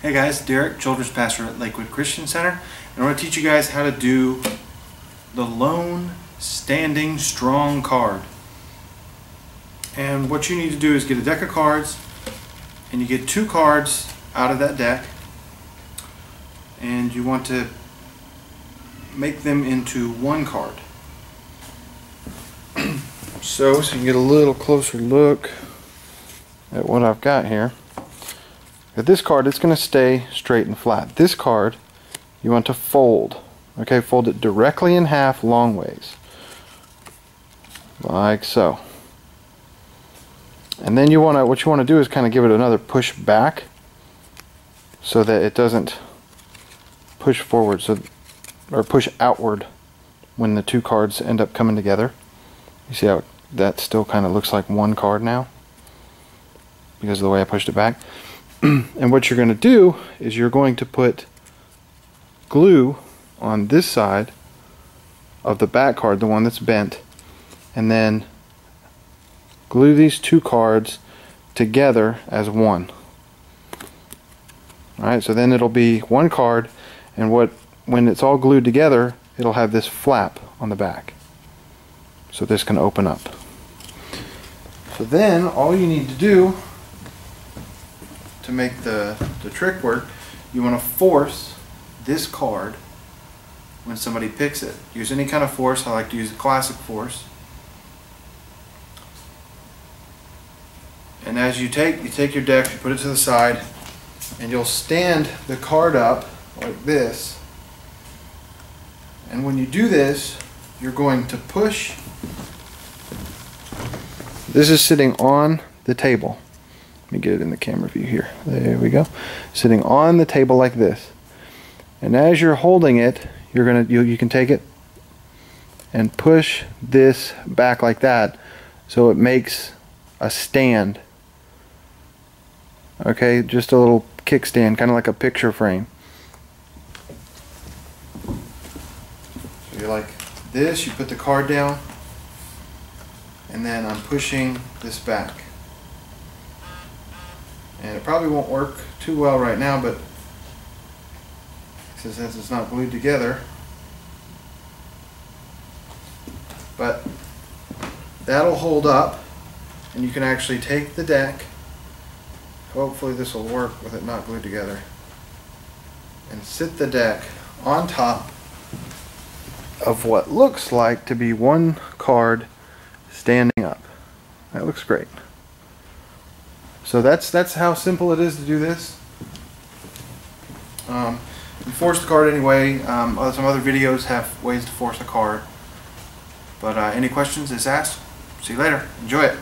Hey guys, Derek, children's pastor at Lakewood Christian Center, and I want to teach you guys how to do the lone standing strong card. And what you need to do is get a deck of cards, and you get two cards out of that deck, and you want to make them into one card. so, so you can get a little closer look at what I've got here. This card, it's going to stay straight and flat. This card, you want to fold. Okay, fold it directly in half long ways. Like so. And then you want to, what you want to do is kind of give it another push back so that it doesn't push forward, so or push outward when the two cards end up coming together. You see how that still kind of looks like one card now because of the way I pushed it back. and what you're going to do is you're going to put glue on this side of the back card, the one that's bent, and then glue these two cards together as one. Alright, so then it'll be one card, and what when it's all glued together, it'll have this flap on the back. So this can open up. So then all you need to do to make the, the trick work, you want to force this card when somebody picks it. Use any kind of force. I like to use the classic force. And as you take, you take your deck, you put it to the side, and you'll stand the card up like this. And when you do this, you're going to push. This is sitting on the table. Let me get it in the camera view here. There we go. Sitting on the table like this. And as you're holding it, you're gonna you, you can take it and push this back like that so it makes a stand. Okay, just a little kickstand, kind of like a picture frame. So you're like this, you put the card down, and then I'm pushing this back and it probably won't work too well right now but since it's not glued together. But that'll hold up and you can actually take the deck. Hopefully this will work with it not glued together. And sit the deck on top of what looks like to be one card standing up. That looks great so that's that's how simple it is to do this. Um, force the card anyway. Um, some other videos have ways to force a card. But uh, any questions is asked. See you later. Enjoy it.